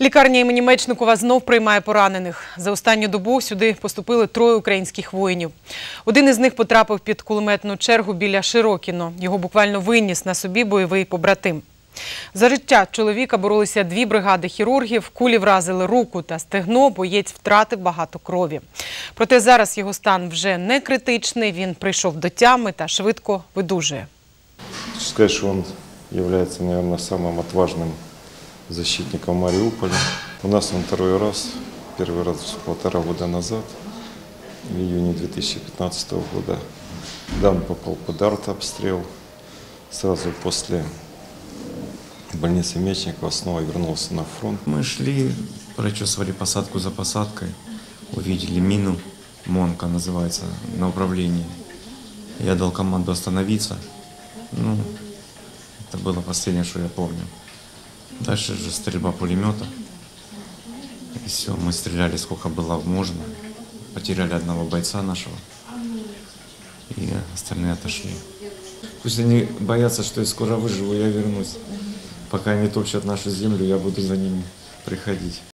Лікарня імені Мечникова знов приймає поранених. За останню добу сюди поступили троє українських воїнів. Один із них потрапив під кулеметну чергу біля Широкіно. Його буквально виніс на собі бойовий побратим. За життя чоловіка боролися дві бригади хірургів, кулі вразили руку та стегно, боєць втратив багато крові. Проте зараз його стан вже не критичний, він прийшов до тями та швидко видужує. Хочу сказать, что он является, наверное, самым отважным защитником Мариуполя. У нас он второй раз, первый раз полтора года назад, в июне 2015 года. Да, он попал под артобстрел. Сразу после больницы Мечникова снова вернулся на фронт. Мы шли, прочесывали посадку за посадкой, увидели мину, Монка называется, на управлении. Я дал команду остановиться. Ну, это было последнее, что я помню. Дальше же стрельба пулемета. И все, мы стреляли сколько было можно. Потеряли одного бойца нашего. И остальные отошли. Пусть они боятся, что я скоро выживу, я вернусь. Пока они топчат нашу землю, я буду за ними приходить.